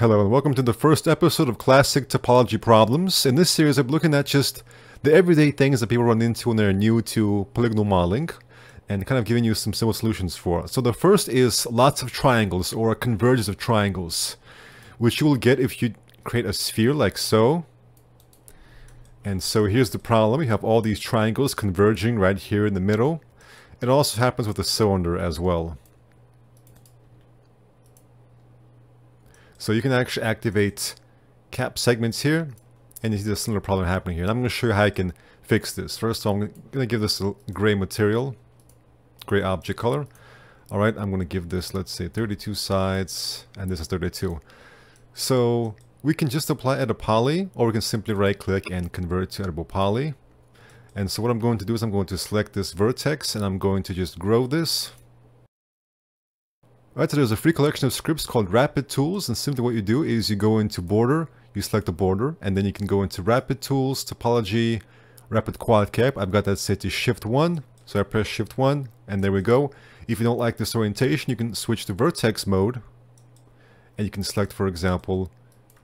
Hello and welcome to the first episode of Classic Topology Problems. In this series I'm looking at just the everyday things that people run into when they're new to polygonal modeling and kind of giving you some simple solutions for. So the first is lots of triangles or a convergence of triangles, which you will get if you create a sphere like so. And so here's the problem. You have all these triangles converging right here in the middle. It also happens with a cylinder as well. So you can actually activate cap segments here, and you see the similar problem happening here. And I'm going to show you how I can fix this. First of all, I'm going to give this a gray material, gray object color. Alright, I'm going to give this, let's say, 32 sides, and this is 32. So we can just apply edit poly, or we can simply right click and convert it to editable poly. And so what I'm going to do is I'm going to select this vertex, and I'm going to just grow this. Alright, so there's a free collection of scripts called Rapid Tools, and simply what you do is you go into Border, you select the border, and then you can go into Rapid Tools, Topology, Rapid Quad Cap. I've got that set to Shift 1, so I press Shift 1, and there we go. If you don't like this orientation, you can switch to Vertex mode, and you can select, for example,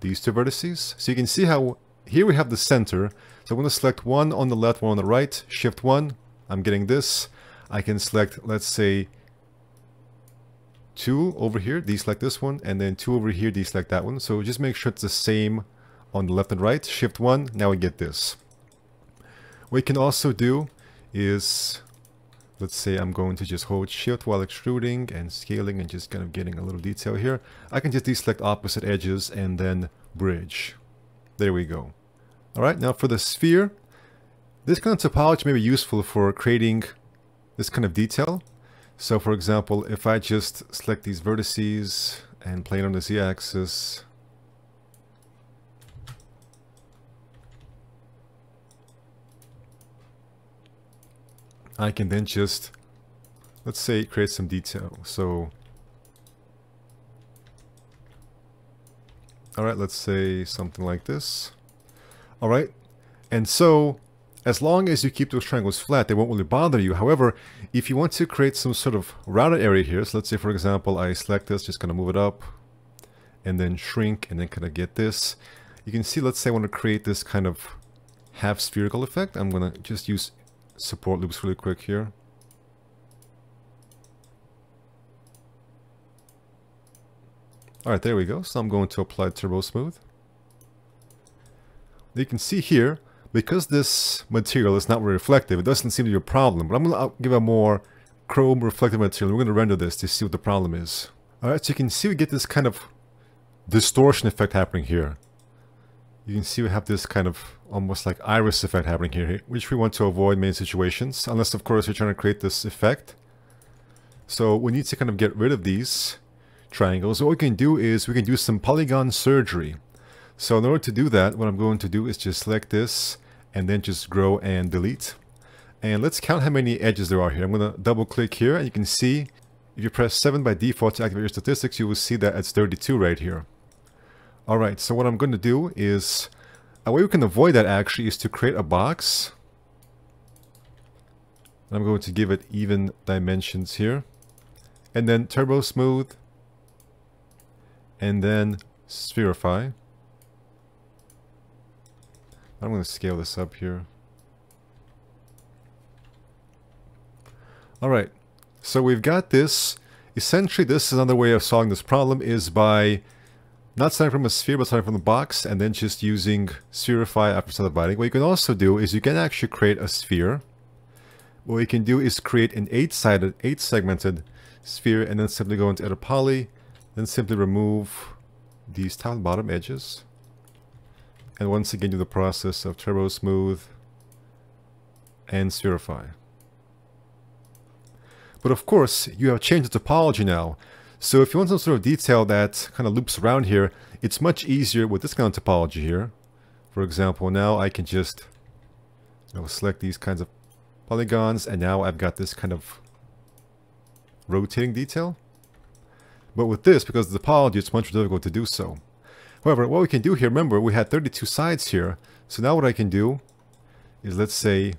these two vertices. So you can see how here we have the center. So I'm going to select one on the left, one on the right, Shift 1, I'm getting this. I can select, let's say, two over here, deselect this one, and then two over here, deselect that one. So just make sure it's the same on the left and right. Shift 1, now we get this. What you can also do is, let's say I'm going to just hold Shift while extruding and scaling and just kind of getting a little detail here. I can just deselect opposite edges and then bridge. There we go. Alright, now for the sphere, this kind of topology may be useful for creating this kind of detail. So for example, if I just select these vertices and plane on the z-axis, I can then just, let's say, create some detail. So, alright, let's say something like this. Alright, and so as long as you keep those triangles flat, they won't really bother you. However, if you want to create some sort of routed area here, so let's say for example, I select this, just kind of move it up, and then shrink, and then kind of get this. You can see, let's say I want to create this kind of half spherical effect. I'm going to just use support loops really quick here. Alright, there we go. So I'm going to apply Turbo Smooth. You can see here, because this material is not reflective, it doesn't seem to be a problem. But I'm going to give a more chrome reflective material. We're going to render this to see what the problem is. Alright, so you can see we get this kind of distortion effect happening here. You can see we have this kind of almost like iris effect happening here, which we want to avoid in many situations, unless of course you're trying to create this effect. So we need to kind of get rid of these triangles. What we can do is we can do some polygon surgery. So in order to do that, what I'm going to do is just select this and then just grow and delete. And let's count how many edges there are here. I'm going to double click here and you can see if you press 7 by default to activate your statistics, you will see that it's 32 right here. Alright, so what I'm going to do is, a way we can avoid that actually is to create a box. I'm going to give it even dimensions here. And then turbo smooth. And then spherify. I'm going to scale this up here. Alright, so we've got this. Essentially, this is another way of solving this problem is by not starting from a sphere, but starting from the box, and then just using spherify after subdividing. What you can also do is you can actually create a sphere. What you can do is create an eight-sided, eight-segmented sphere, and then simply go into edit poly, then simply remove these top and bottom edges. And once again do the process of turbo smooth and spherify. But of course, you have changed the topology now. So if you want some sort of detail that kind of loops around here, it's much easier with this kind of topology here. For example, now I can just you know, select these kinds of polygons, and now I've got this kind of rotating detail. But with this, because of the topology, it's much more difficult to do so. However, what we can do here, remember, we had 32 sides here. So now what I can do is, let's say,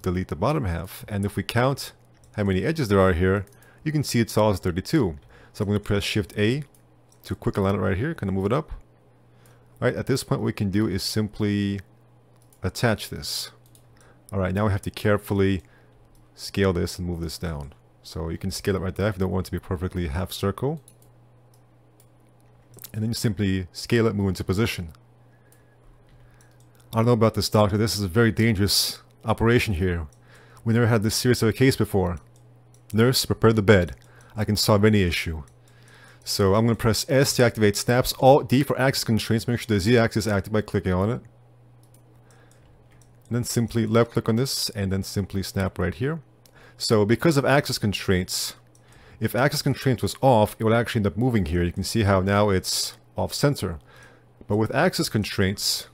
delete the bottom half. And if we count how many edges there are here, you can see it's all 32. So I'm going to press Shift A, to quick align it right here, kind of move it up. All right, at this point what we can do is simply attach this. All right, now we have to carefully scale this and move this down. So you can scale it right there if you don't want it to be perfectly half circle. And then you simply scale it, move into position. I don't know about this doctor, this is a very dangerous operation here. We never had this serious of a case before. Nurse, prepare the bed. I can solve any issue. So I'm going to press S to activate snaps, Alt D for axis constraints, make sure the Z axis is active by clicking on it. And then simply left click on this and then simply snap right here. So because of axis constraints, if axis constraints was off, it would actually end up moving here. You can see how now it's off center. But with axis constraints,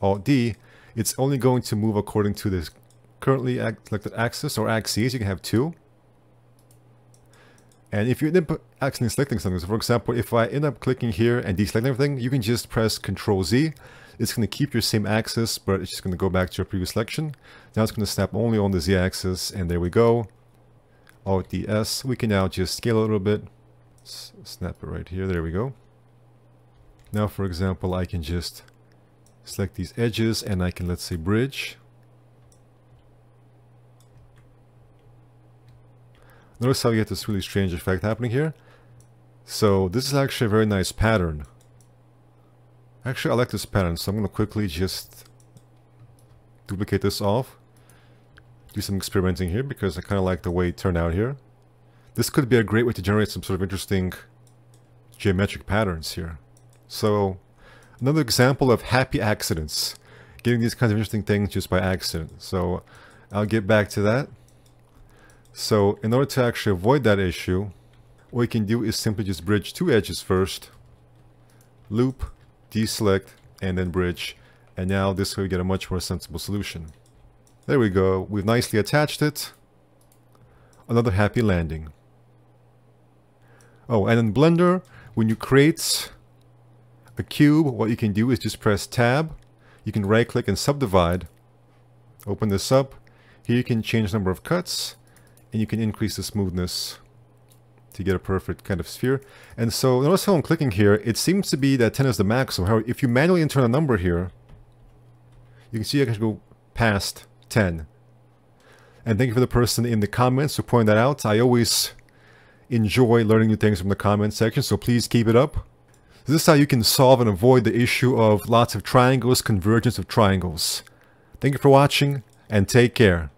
Alt D, it's only going to move according to this currently selected axis or axes. You can have two. And if you end up accidentally selecting something, so for example, if I end up clicking here and deselecting everything, you can just press Control Z. It's going to keep your same axis, but it's just going to go back to your previous selection. Now it's going to snap only on the Z axis, and there we go. Alt DS. We can now just scale a little bit. snap it right here. There we go. Now, for example, I can just select these edges, and I can, let's say, bridge. Notice how we get this really strange effect happening here. So this is actually a very nice pattern. Actually, I like this pattern, so I'm going to quickly just duplicate this off. Do some experimenting here because I kind of like the way it turned out here. This could be a great way to generate some sort of interesting geometric patterns here. So, another example of happy accidents. Getting these kinds of interesting things just by accident. So, I'll get back to that. So in order to actually avoid that issue, what we can do is simply just bridge two edges first, loop, deselect, and then bridge. And now this way we get a much more sensible solution. There we go, we've nicely attached it. Another happy landing. Oh, and in Blender, when you create a cube, what you can do is just press tab. You can right click and subdivide. Open this up. Here you can change the number of cuts and you can increase the smoothness to get a perfect kind of sphere. And so notice how I'm clicking here, it seems to be that 10 is the maximum. If you manually enter a number here, you can see I can go past 10. And thank you for the person in the comments who pointed that out. I always enjoy learning new things from the comment section, so please keep it up. This is how you can solve and avoid the issue of lots of triangles, convergence of triangles. Thank you for watching, and take care.